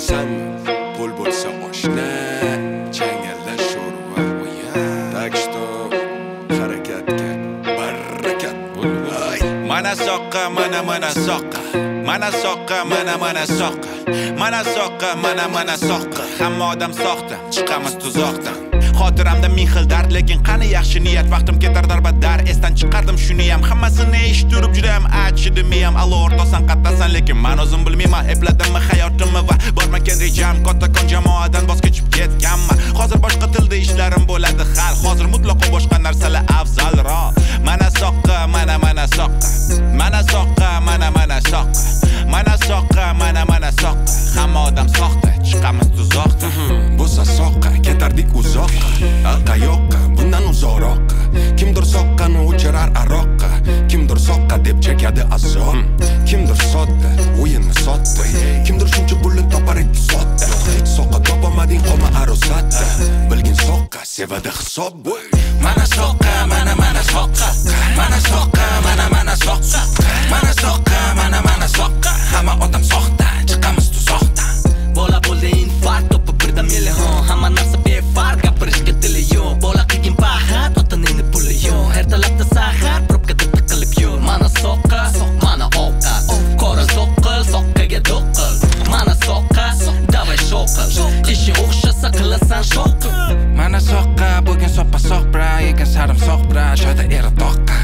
bilasan pul bo'lsa oshna changalda sho'rva o'ya так что harakatga barakat mana soqqa mana mana soqqa. Mana soqqa mana mana soqqa. Mana soqqa mana mana soqqa. Hamma odam soxta chiqamiz tuzoqdan. Xotiramda ming xil dard lekin qani yaxshi niyat? Vaqtim ketar darbadar esdan chiqqan ham hammasini eshitib turib juda ham achidi miyam allo o'rtoqsan qattasan lekin man o'zim bilmayman. Epladimmi hayotimni va bormakan rejam? Kattakon jamoadan voz kechib ketganman. Hozir boshqa tilda ishlarim bo'ladi hal. Hozir mutlaqo boshqa narsalar deb azon kimdir sotdi o'yinni sotdi kimdir shuncha pulni topar edi sotdi soqqa topolmading qolma arosatda bilgin soqqa sevadi hisob Mana soqqa, mana mana soqqa. Mana soqqa, mana qilasan shoqil. Mana soqqa, bugun soppa soq bra Yegan sarimsoq bra, joyda eri toqqa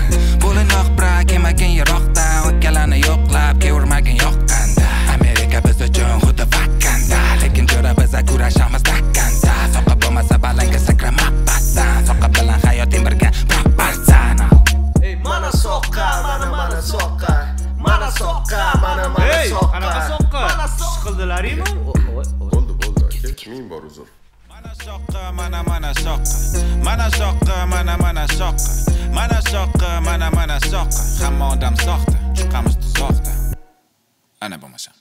Bo'linoq bra, kelmagin yiroqda O'tkalani yo'qlab, kevirmagin yoqqanda Amerika biz uchun xuddi vakanda Lekin jo'ra biza kurashamiz dakkanda Soqqa bo'lmasa balanga sakramabbasan Soqqa bilan hayoting birga proporsan Mana soqqa, mana mana soqqa. Mana soqqa, mana mana soqqa. qanaqa soqqa? Mana Siqildilaringmi? bo'ldi bo'ldi aka ming bor uzr mana soqqa mana mana soqqa mana soqqa mana mana soqqa mana soqqa mana mana soqqa hamma odam soxta chiqamiz tuzoqdan ana bo'lmasa.